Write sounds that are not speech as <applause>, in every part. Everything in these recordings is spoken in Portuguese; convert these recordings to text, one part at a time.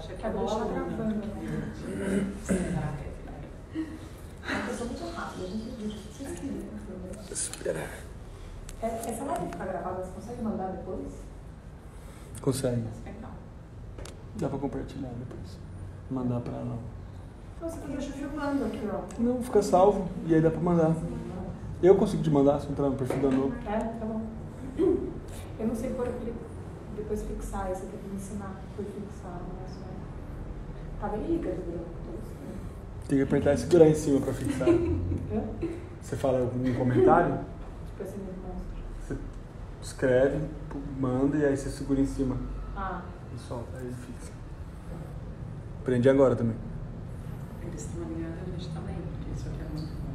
acha que Tá é deixando gravando, né? É uma pessoa muito rápida, a gente viu. Vocês queriam, entendeu? Espera. É- Essa live fica gravada, você consegue mandar depois? Consegue. Legal. Dá pra compartilhar depois. Mandar pra ela. Você podia filmando aqui, ó. Não, fica salvo. E aí dá pra mandar. Eu consigo te mandar se entrar no perfil da Novo. É, tá bom. Eu não sei por que depois fixar, isso tem que me ensinar por fixar o negócio. Tá bem rica grupo. Tem que apertar e segurar em cima pra fixar. <laughs> Você fala algum comentário, Tipo mesmo monstro. você escreve, manda e aí você segura em cima Ah, e solta. Aí fixa. Aprendi agora também. Eles estão alinhando a gente também, porque isso aqui é muito bom.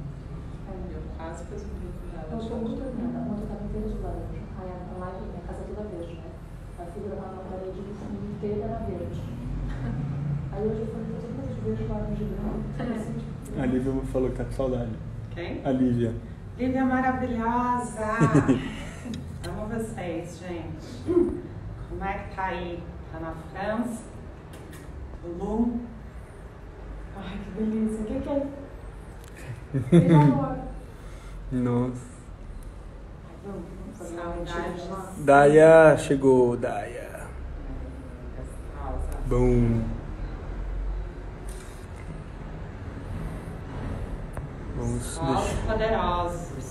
Eu quase fiz um brinco dela. eu estou muito linda. Ontem tava inteira de laranja. Aí a live, minha casa é toda verde, né? A figura na parede do fundo inteiro era verde. Aí hoje eu falei, tô de verde, laranja e branco. A Lívia falou que tá com saudade. Quem? A Lívia. Lívia maravilhosa! <laughs> Amo vocês, gente. Como é que tá aí? Tá na França? Lu? Ai, que delícia. O que que é? <laughs> Nossa. Ai, vamos, vamos fazer uma mentira Saudades. lá. Daia chegou, Daia. Rosa. Bom. Vamos Só deixar. os poderosos.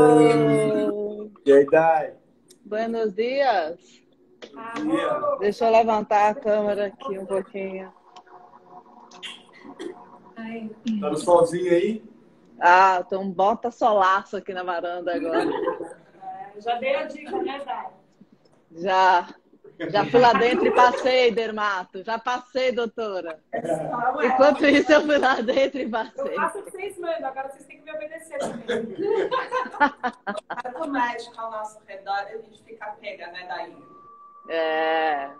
Hello! E aí, Dai? Buenos dias! Deixa eu levantar a câmera aqui um pouquinho. Ai, Tá no solzinho aí? Ah, um bota solaço aqui na varanda agora. já dei a dica, né, Dai? Já, já fui lá dentro e passei, Dermato. Já passei, doutora. Calma, Enquanto isso, eu fui lá dentro e Eu passei. faço o que vocês mandam, agora vocês têm que me obedecer também. <laughs> Tanto médico ao nosso redor, a gente fica pega, né, daí? É.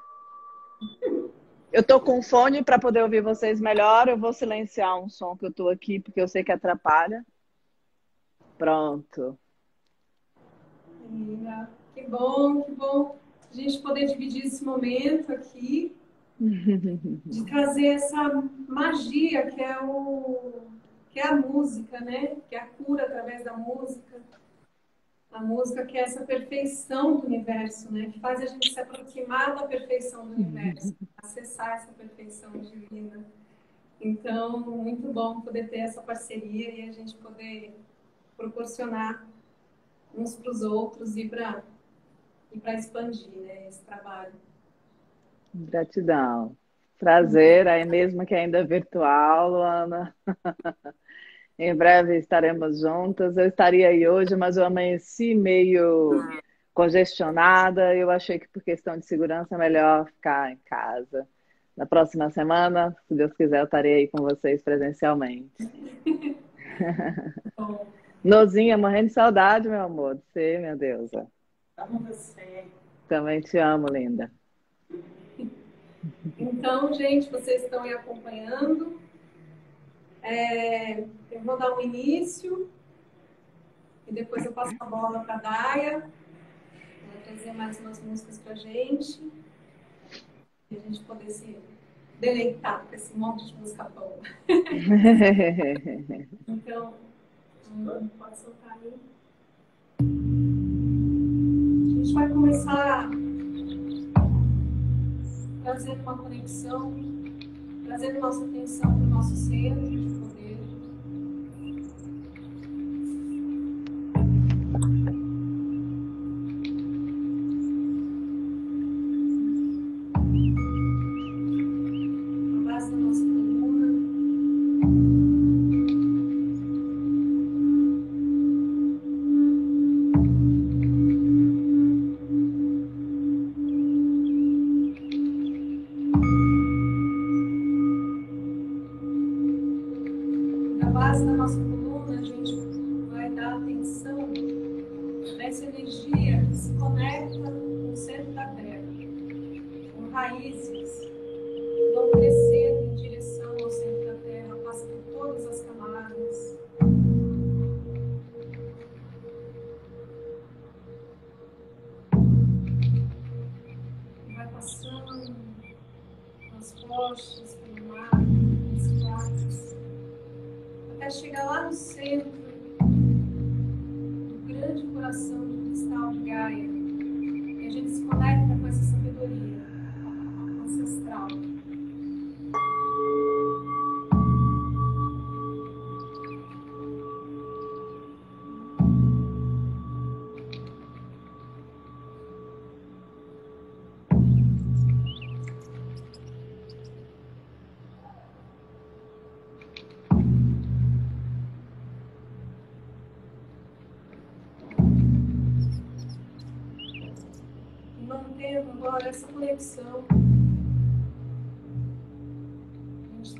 Eu tô com fone para poder ouvir vocês melhor. Eu vou silenciar um som que eu tô aqui, porque eu sei que atrapalha. Pronto. Que bom, que bom a gente poder dividir esse momento aqui, <laughs> de trazer essa magia que é o que é a música, né? Que é a cura através da música. A música que é essa perfeição do universo, né? Que faz a gente se aproximar da perfeição do universo, acessar essa perfeição divina. Então, muito bom poder ter essa parceria e a gente poder proporcionar uns para os outros e para e para expandir né, esse trabalho. Gratidão. Prazer, aí mesmo que ainda é virtual, Luana. <laughs> em breve estaremos juntas. Eu estaria aí hoje, mas eu amanheci meio congestionada. Eu achei que por questão de segurança é melhor ficar em casa. Na próxima semana, se Deus quiser, eu estarei aí com vocês presencialmente. <laughs> Nozinha, morrendo de saudade, meu amor, de você, minha deusa. Amo você. Também te amo, linda. então, gente, vocês estão aí acompanhando. É, eu vou dar um início e depois eu passo a bola para a Daia. Trazer mais umas músicas para gente e a gente poder se deleitar com esse monte de música boa. <laughs> Então, pode soltar aí. A gente vai começar trazendo uma conexão, trazendo nossa atenção para o nosso centro de poder.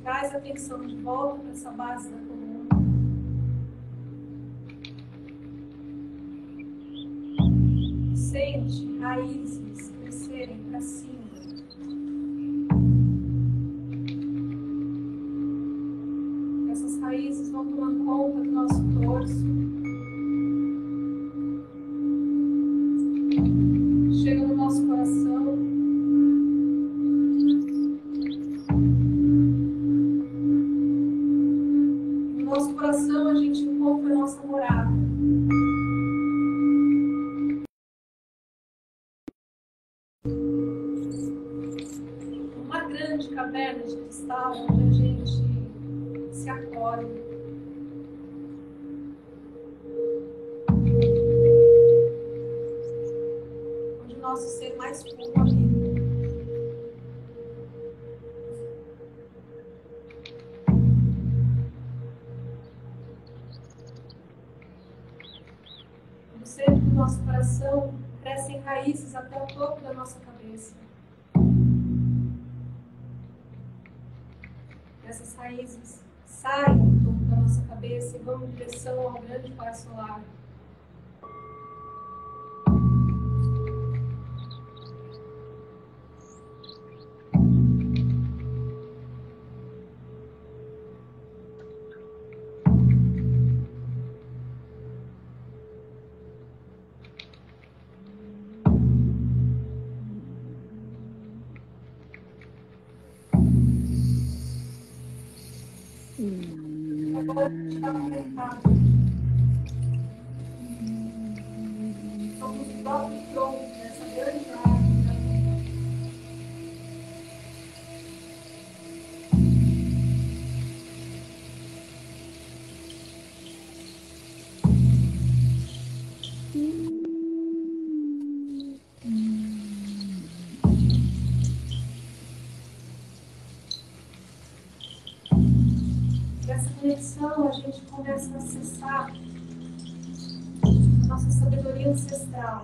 Traz a atenção de volta para essa base da coluna. Sente raízes. Amém. reflexão, a gente começa a acessar a nossa sabedoria ancestral.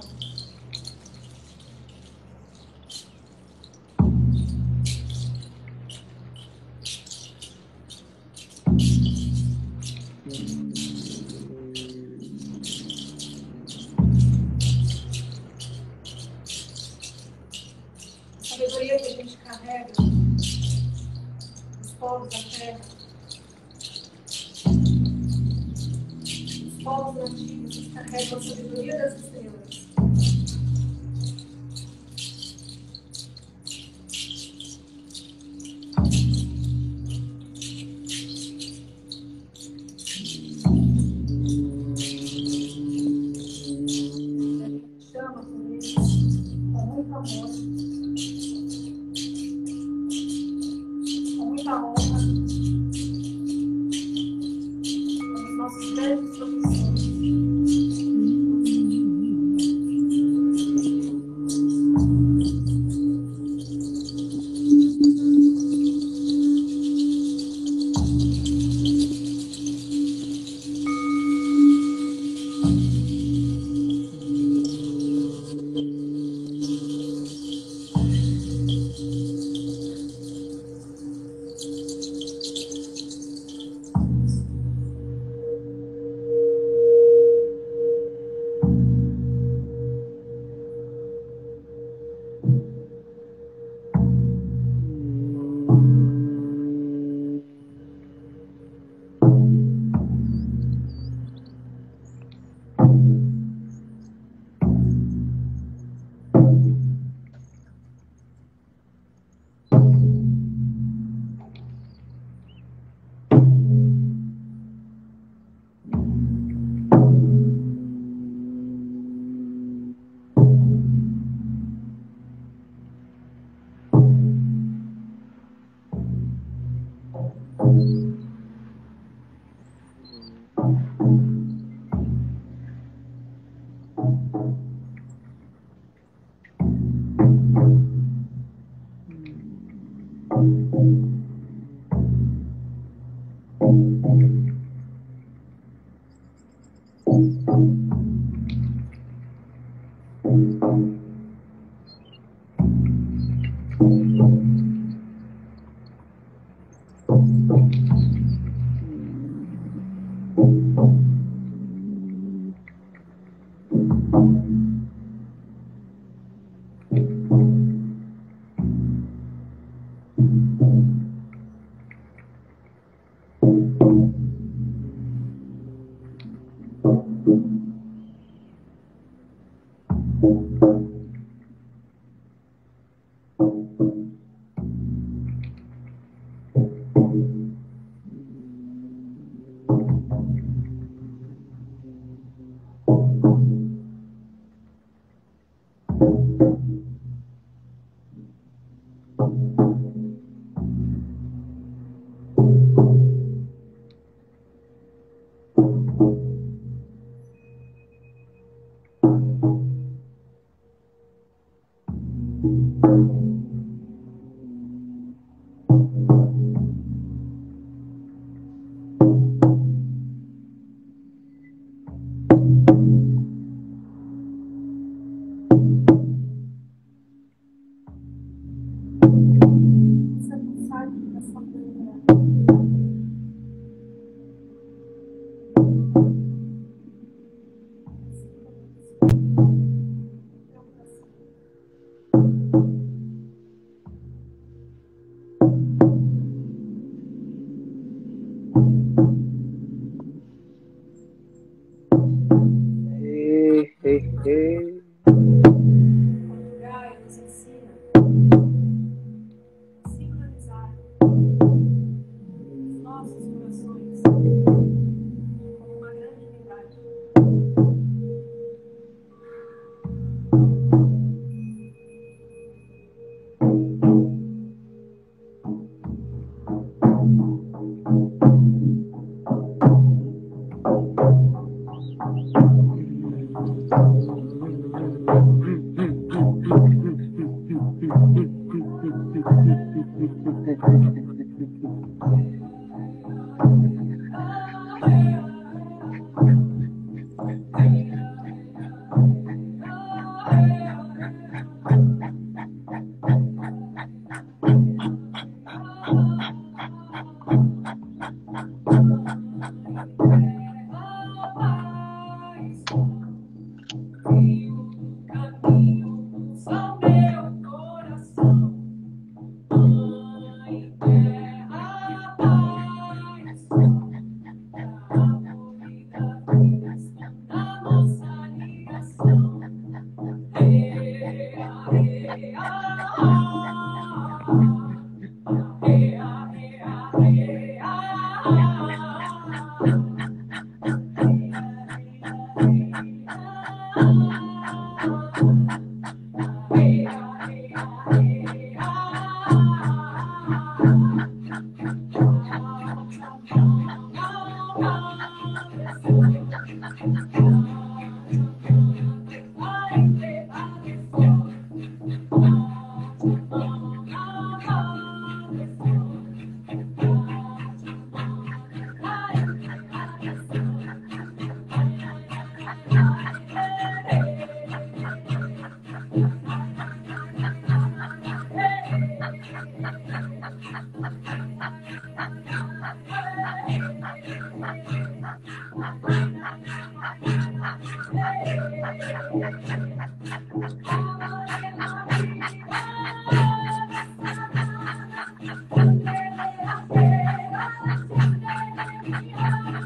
I don't.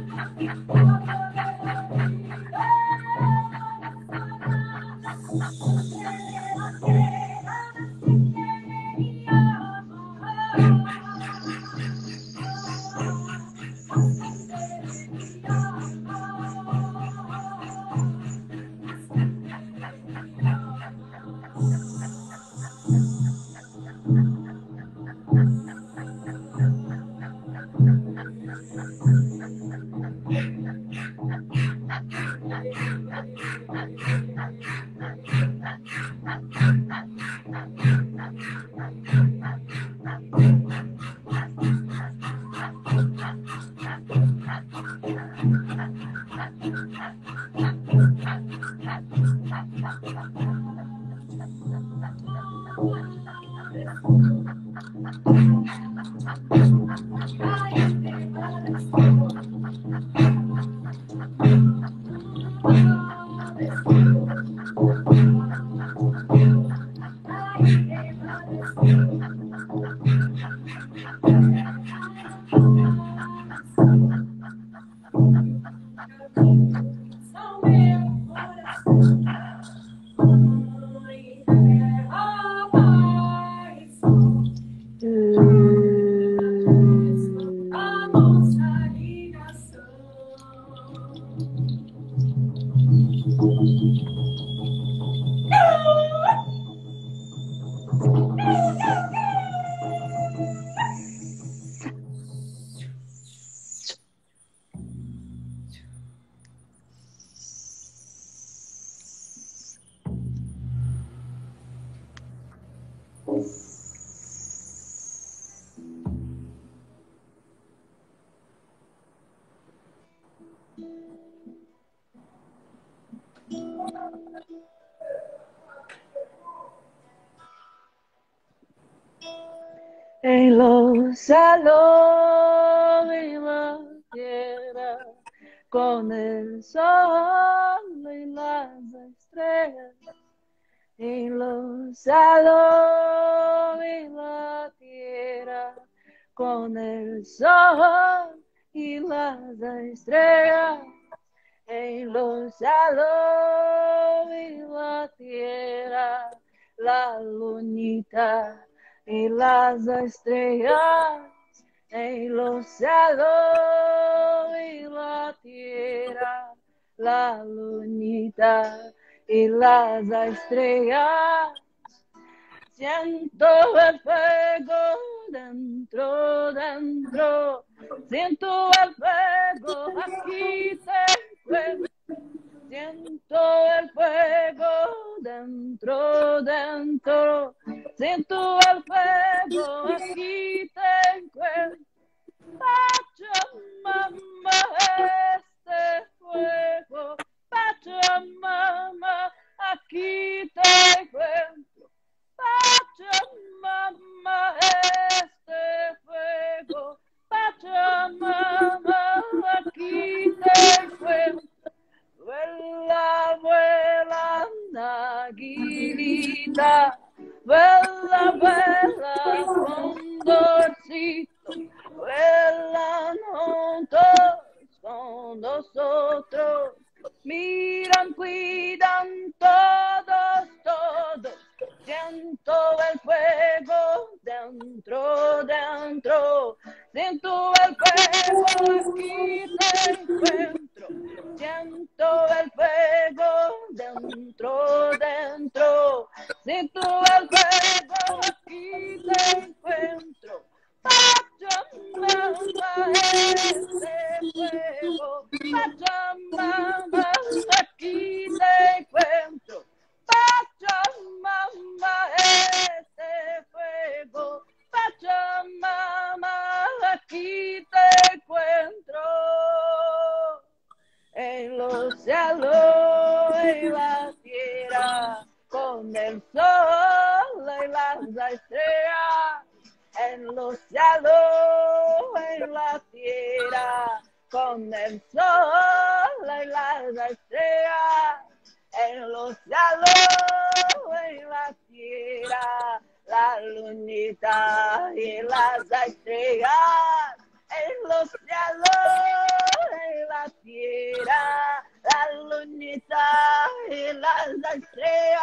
Y la tierra, con el sol y las estrellas. En los y la tierra, con el sol y las estrellas. En los y la tierra, la lunita y las estrellas en los cielos y la tierra, la lunita y las estrellas. Siento el fuego dentro, dentro, siento el fuego aquí encuentro. Siento el fuego dentro, dentro. Siento los cielos y la tierra, con el sol y las estrellas, en los cielos y la tierra, con el sol y las estrellas, en los cielos y la tierra, la lunita y las estrellas, en los cielos y la tierra, la lunita y las estrellas.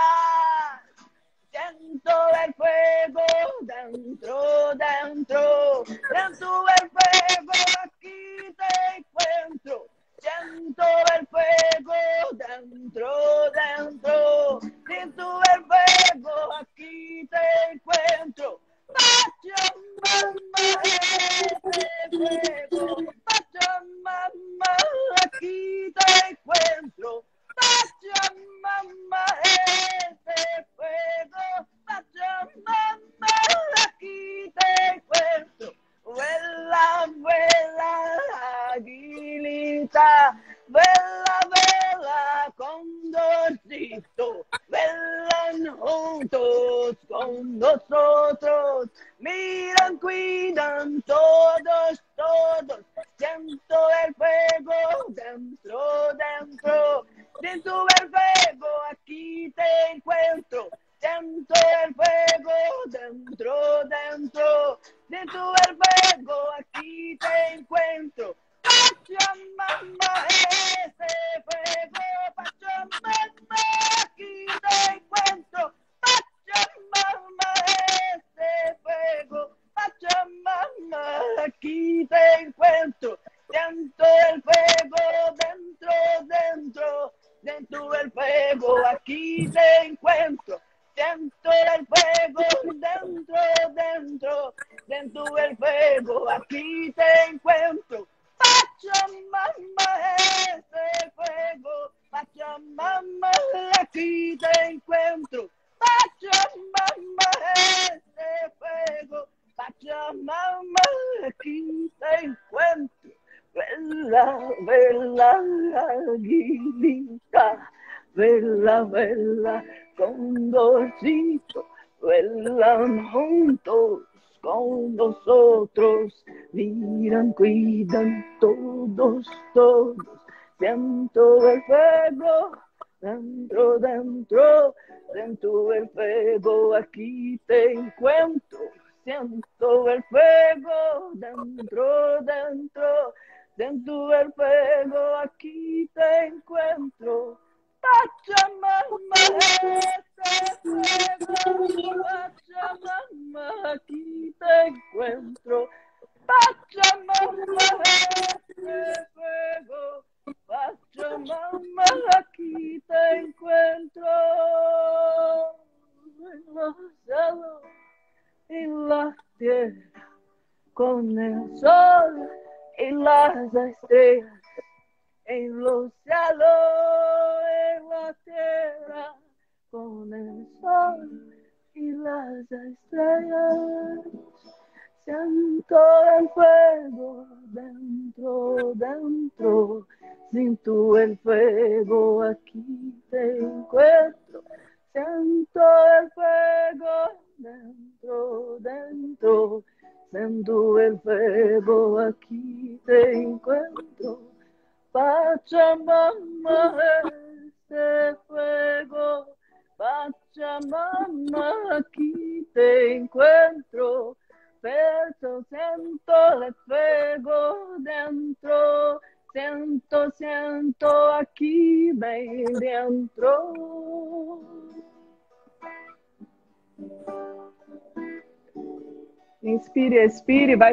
Siento el fuego dentro, dentro, siento el fuego, aquí te encuentro. Siento el fuego dentro, dentro, fuego, aquí te encuentro. Pachamama, aquí te encuentro. Pachamama, ese fuego, Pachamama, aquí te encuentro. Vuela, vuela, aguilita, vuela, vuela, condorcito, vuelan juntos con nosotros, miran, cuidan todos, todos, siento el fuego dentro, dentro, siento el fuego, aquí te encuentro, siento el fuego dentro, dentro, siento el fuego, aquí te encuentro. Pachamama, ese fuego, Pachamama, aquí te encuentro. Pachamama, ese fuego, Pachamama, aquí te encuentro. Siento el fuego dentro, dentro, dentro del fuego, aquí te encuentro. Siento el fuego dentro, dentro, dentro del fuego, aquí te encuentro. Pachamama, ese fuego, Pachamama, aquí te encuentro. Ese fuego, Pachamama, aquí te encuentro. Vela, vela, aguilita, vela, vela, condorcito, vuelan juntos con nosotros. Miran, cuidan todos, todos. Siento el fuego dentro, dentro, dentro el fuego. Aquí te encuentro. Siento el fuego dentro, dentro, dentro del fuego. Aquí te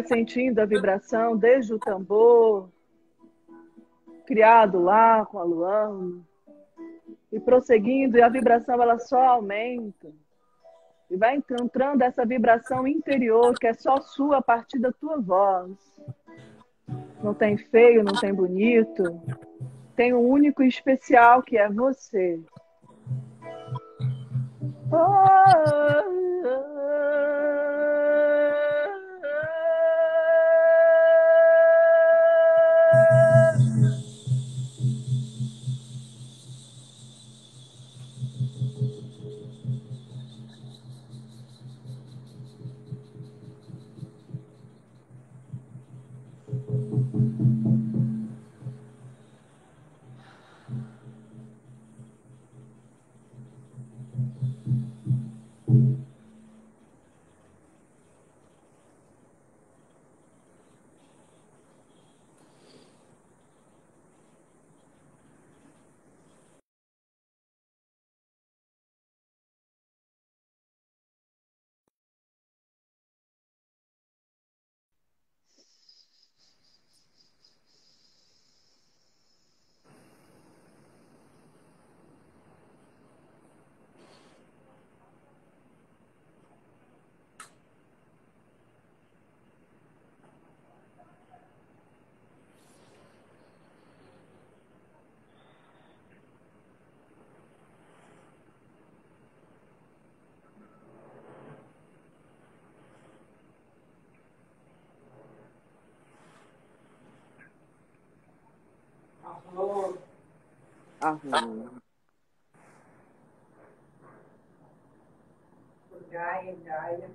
sentindo a vibração desde o tambor, criado lá com a Luana, e prosseguindo, e a vibração ela só aumenta. E vai encontrando essa vibração interior, que é só sua a partir da tua voz. Não tem feio, não tem bonito. Tem um único e especial que é você. Arroz. Arruma. Gaia, Gaia.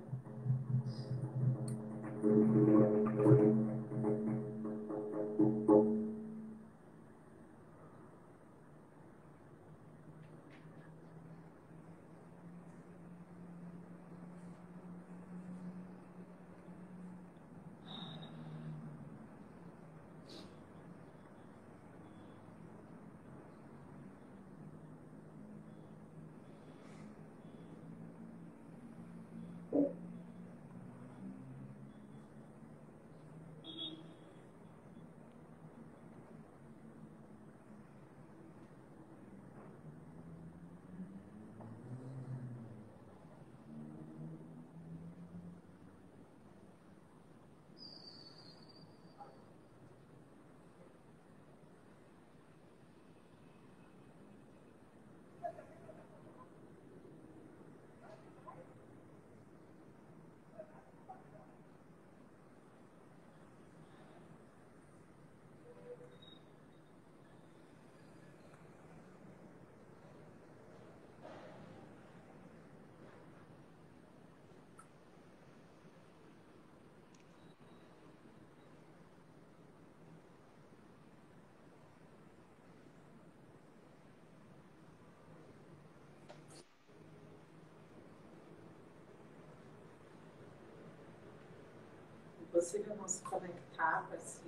Possível nos conectar com esse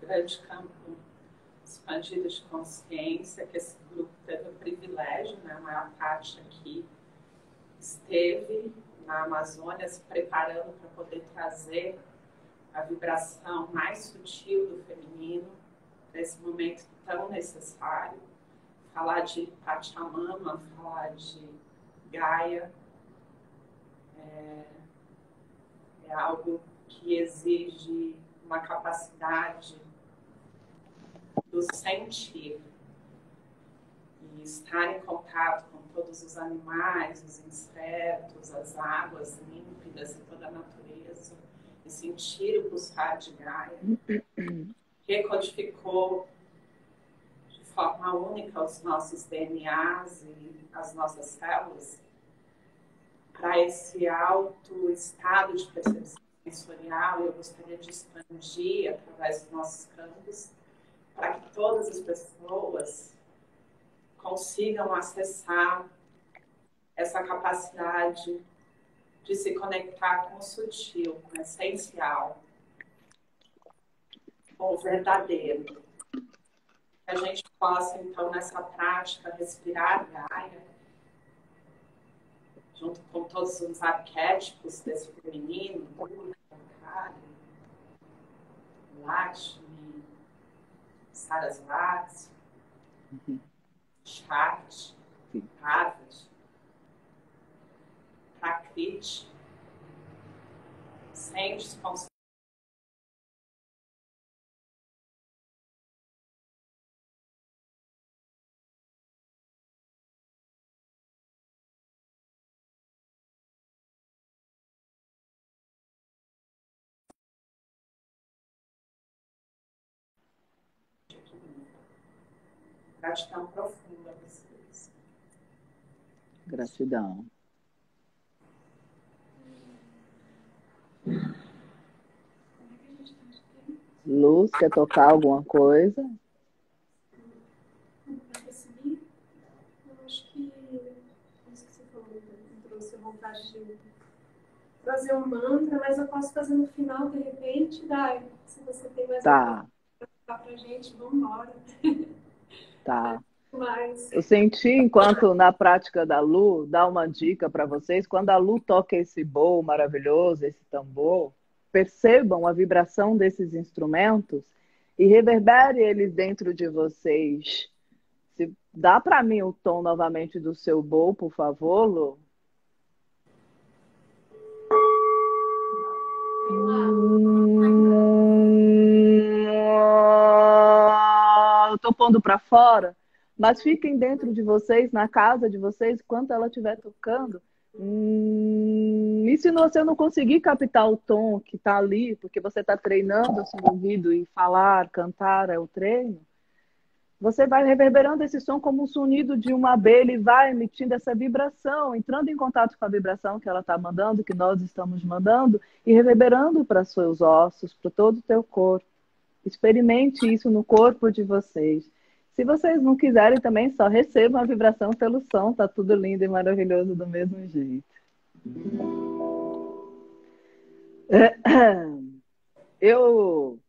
grande campo expandido de consciência que esse grupo teve o privilégio, né, a maior parte aqui esteve na Amazônia se preparando para poder trazer a vibração mais sutil do feminino nesse momento tão necessário. Falar de Pachamama, falar de Gaia, é, é algo que exige uma capacidade do sentir e estar em contato com todos os animais, os insetos, as águas límpidas e toda a natureza e sentir o pulsar de Gaia <coughs> recodificou de forma única os nossos DNAs e as nossas células para esse alto estado de percepção sensorial, eu gostaria de expandir através dos nossos campos para que todas as pessoas consigam acessar essa capacidade de se conectar com o sutil, com o essencial, com o verdadeiro. Que a gente possa, então, nessa prática, respirar Gaia, junto com todos os arquétipos desse feminino, Kali, Lakshmi, Sarasvati, uhum. Shakti, Parvati, Prakriti, sem desconsiderar Gratidão profunda a vocês. Gratidão. Luz, quer tocar alguma coisa? Eu acho que isso que você falou me trouxe a vontade de trazer um mantra, mas eu posso fazer no final, de repente, Dai. Se você tem mais tá. para falar pra gente, vamos embora. <laughs> Tá. Eu senti, enquanto na prática da Lu, dá uma dica para vocês, quando a Lu toca esse bowl maravilhoso, esse tambor, percebam a vibração desses instrumentos e reverbere eles dentro de vocês. Se dá para mim o tom novamente do seu bowl, por favor, Lu? Eu tô pondo para fora mas fiquem dentro de vocês, na casa de vocês, enquanto ela estiver tocando. Hum, e se você não conseguir captar o tom que está ali, porque você está treinando o seu ouvido e falar, cantar é o treino, você vai reverberando esse som como um sonido de uma abelha e vai emitindo essa vibração, entrando em contato com a vibração que ela está mandando, que nós estamos mandando, e reverberando para seus ossos, para todo o teu corpo. Experimente isso no corpo de vocês. Se vocês não quiserem também, só recebam a vibração pelo som, tá tudo lindo e maravilhoso do mesmo jeito. <clears throat> Eu,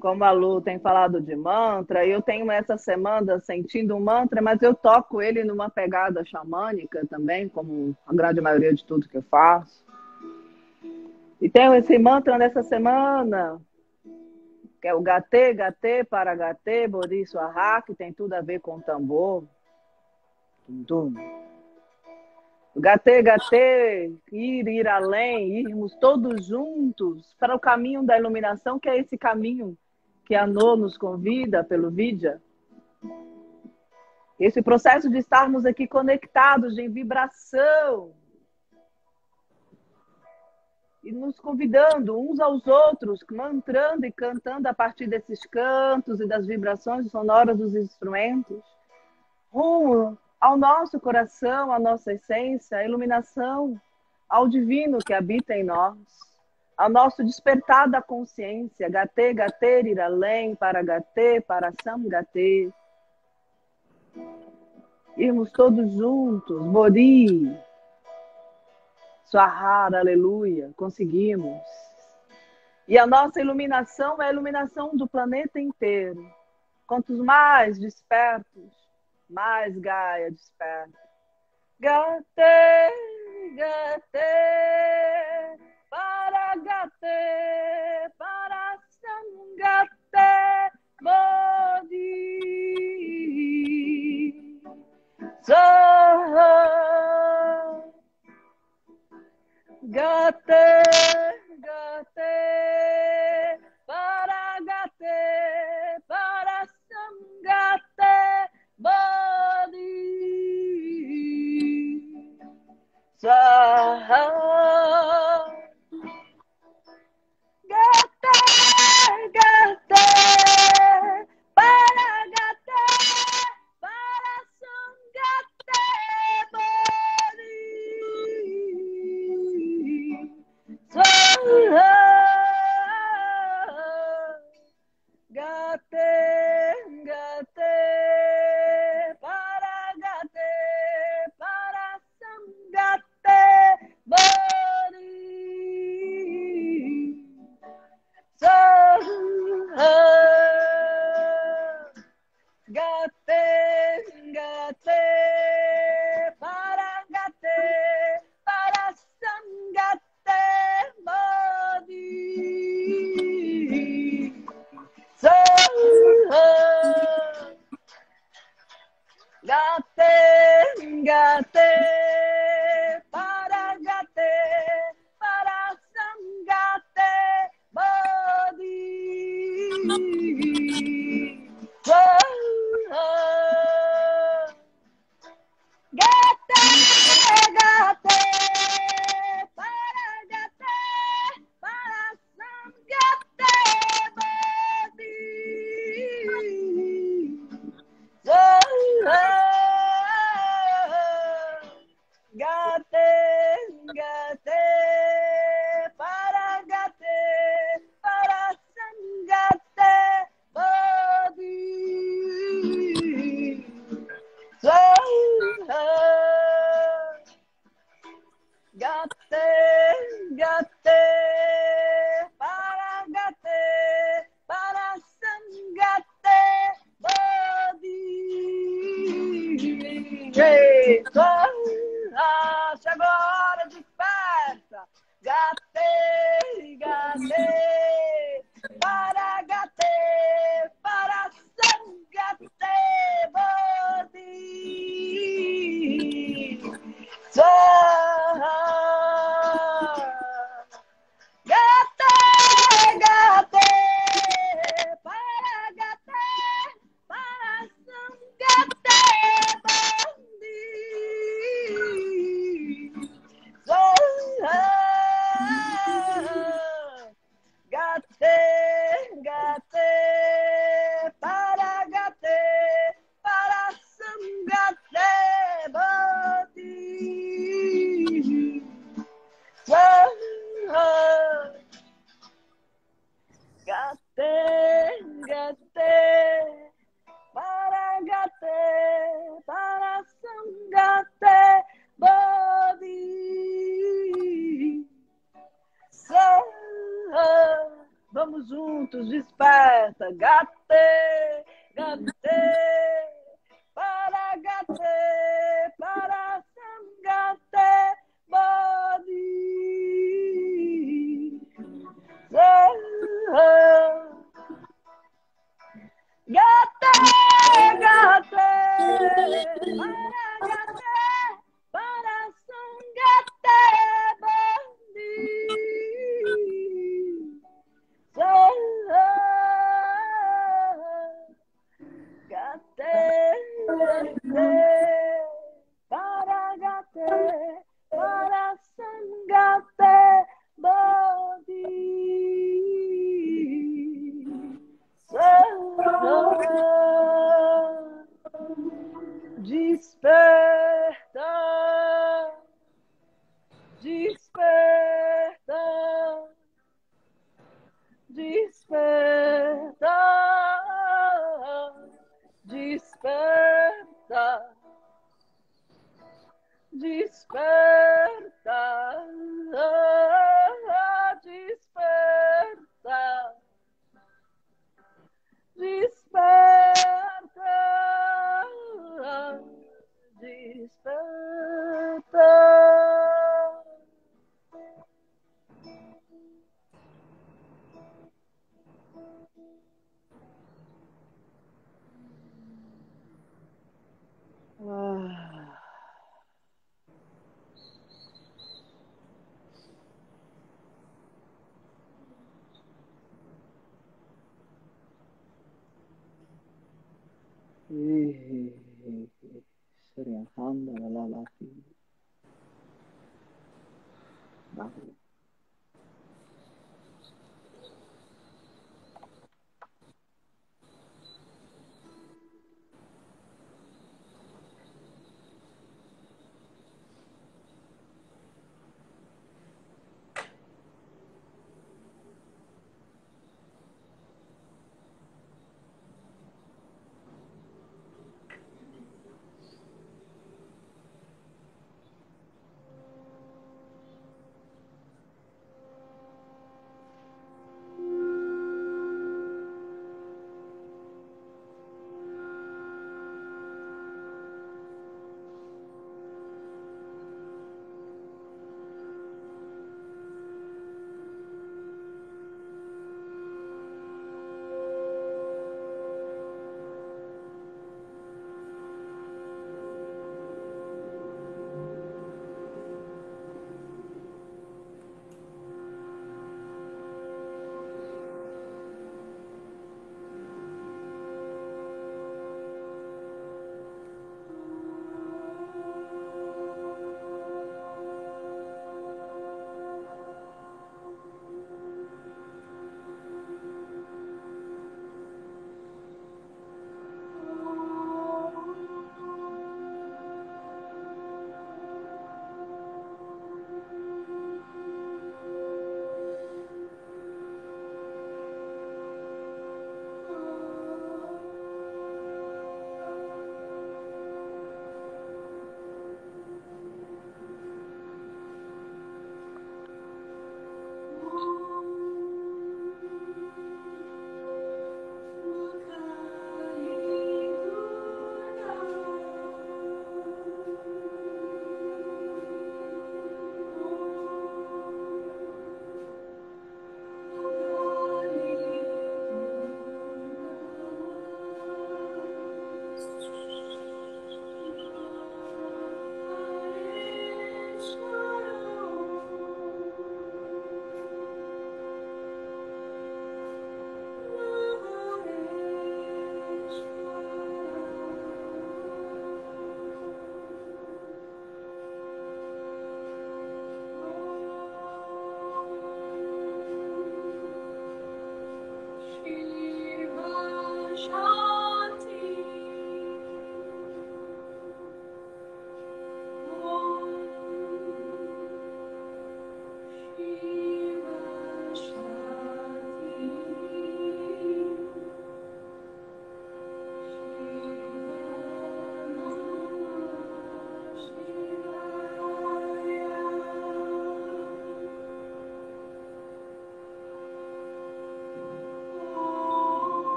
como a Lu tem falado de mantra, eu tenho essa semana sentindo um mantra, mas eu toco ele numa pegada xamânica também, como a grande maioria de tudo que eu faço. E tenho esse mantra nessa semana, que é o gatê, gatê, para gatê, boriço, arra, que tem tudo a ver com tambor. Tum. Gatê, gatê, ir, ir além, irmos todos juntos para o caminho da iluminação, que é esse caminho que a No nos convida pelo Vidya. Esse processo de estarmos aqui conectados em vibração, e nos convidando uns aos outros, mantrando e cantando a partir desses cantos e das vibrações sonoras dos instrumentos, rumo ao nosso coração, à nossa essência, à iluminação, ao divino que habita em nós, ao nosso despertar da consciência, gatê, gatê, ir além, para gatê, para sam gatê. Irmos todos juntos, morir Suahar, aleluia, conseguimos. E a nossa iluminação é a iluminação do planeta inteiro. Quantos mais despertos, mais Gaia desperta. Gatê, gatê, para gatê, para sangatê, modi. Sohar. Gaté, gaté, para gaté, para some body. Sahara. Yeah. Santos, desperta, gata!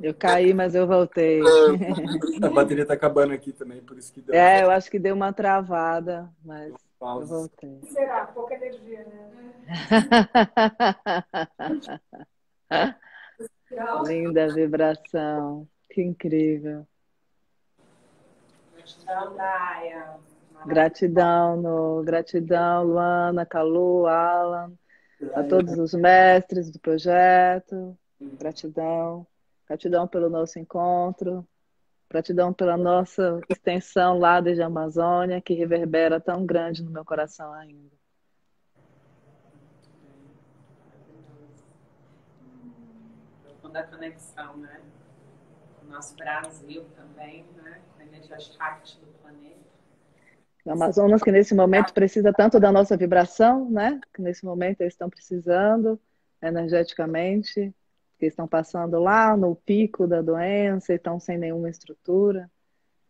Eu caí, mas eu voltei. <laughs> A bateria está acabando aqui também, por isso que deu. É, eu acho que deu uma travada, mas eu voltei. Será? Pouca energia, né? <laughs> Linda vibração. Que incrível. Gratidão, Daya. Gratidão, no, gratidão, Luana, Calu, Alan, a todos os mestres do projeto. Gratidão. Gratidão pelo nosso encontro. Gratidão pela nossa extensão lá desde a Amazônia, que reverbera tão grande no meu coração ainda. Profunda conexão, né? O nosso Brasil também, né? Com a energia do planeta. O Amazonas, que nesse momento precisa tanto da nossa vibração, né? Que nesse momento eles estão precisando energeticamente que estão passando lá no pico da doença e estão sem nenhuma estrutura.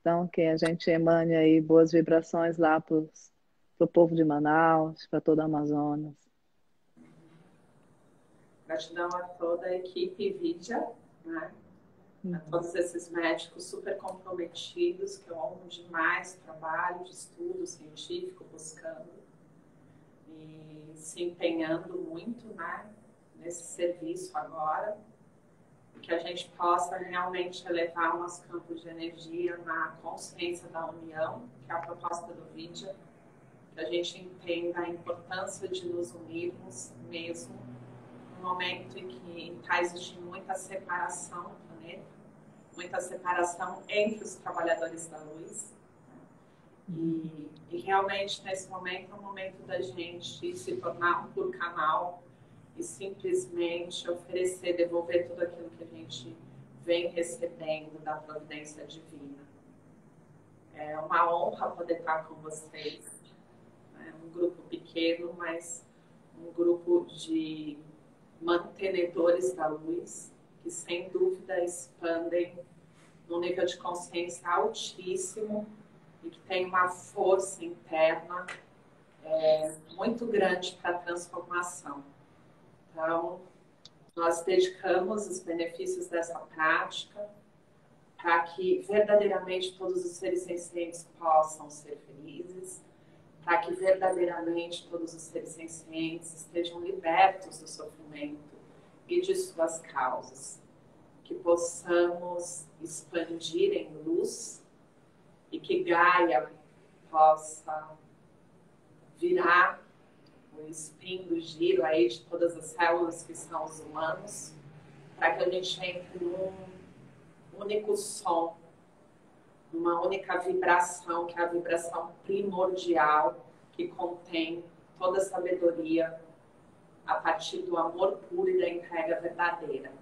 Então, que a gente emane aí boas vibrações lá para o povo de Manaus, para toda a Amazonas. Gratidão a toda a equipe Vidya, né? A uhum. todos esses médicos super comprometidos, que eu amo demais o trabalho de estudo científico, buscando e se empenhando muito, né? nesse serviço agora, que a gente possa realmente elevar o nosso campo de energia na consciência da união, que é a proposta do vídeo, que a gente entenda a importância de nos unirmos mesmo no momento em que está existindo muita separação planeta, muita separação entre os trabalhadores da luz. E, e realmente, nesse momento, é o momento da gente se tornar um puro canal e simplesmente oferecer, devolver tudo aquilo que a gente vem recebendo da providência divina. É uma honra poder estar com vocês. É um grupo pequeno, mas um grupo de mantenedores da luz que sem dúvida expandem num nível de consciência altíssimo e que tem uma força interna é, muito grande para a transformação. Então, nós dedicamos os benefícios dessa prática para que verdadeiramente todos os seres sencientes possam ser felizes, para que verdadeiramente todos os seres sencientes estejam libertos do sofrimento e de suas causas, que possamos expandir em luz e que Gaia possa virar o spin do giro aí de todas as células que são os humanos, para que a gente entre num único som, numa única vibração, que é a vibração primordial, que contém toda a sabedoria a partir do amor puro e da entrega verdadeira.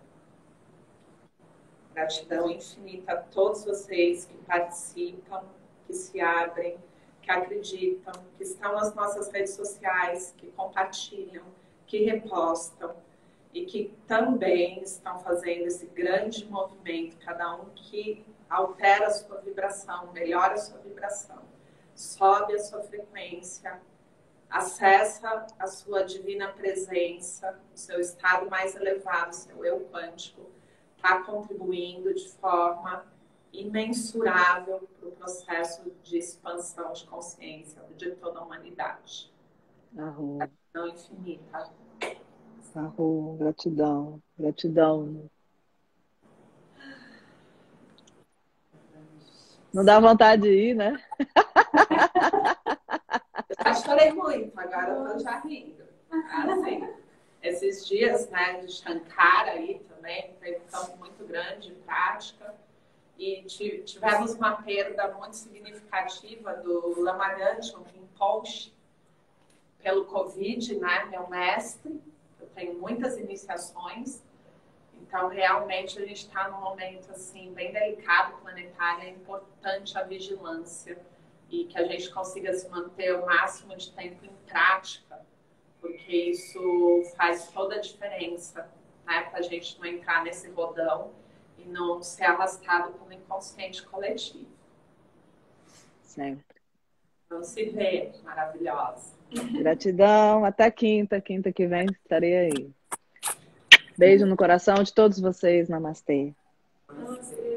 Gratidão infinita a todos vocês que participam, que se abrem que acreditam, que estão nas nossas redes sociais, que compartilham, que repostam e que também estão fazendo esse grande movimento, cada um que altera a sua vibração, melhora a sua vibração, sobe a sua frequência, acessa a sua divina presença, o seu estado mais elevado, o seu eu quântico, está contribuindo de forma imensurável para o processo de expansão de consciência de toda a humanidade. Arro. Gratidão infinita. Arro, gratidão, gratidão. Não dá vontade de ir, né? <laughs> Já chorei muito, agora eu tô já rindo. Assim, esses dias né, de Shankara aí também, teve um campo muito grande de prática e tivemos uma perda muito significativa do Lamaranchon Rinpoche pelo Covid, né? Meu mestre, eu tenho muitas iniciações, então realmente a gente está num momento assim bem delicado planetário, é importante a vigilância e que a gente consiga se manter o máximo de tempo em prática, porque isso faz toda a diferença, né? Para a gente não entrar nesse rodão e não ser arrastado pelo inconsciente coletivo. Sempre. Vamos se ver, maravilhosa. Gratidão. Até quinta. Quinta que vem estarei aí. Beijo no coração de todos vocês. Namastê. Namastê.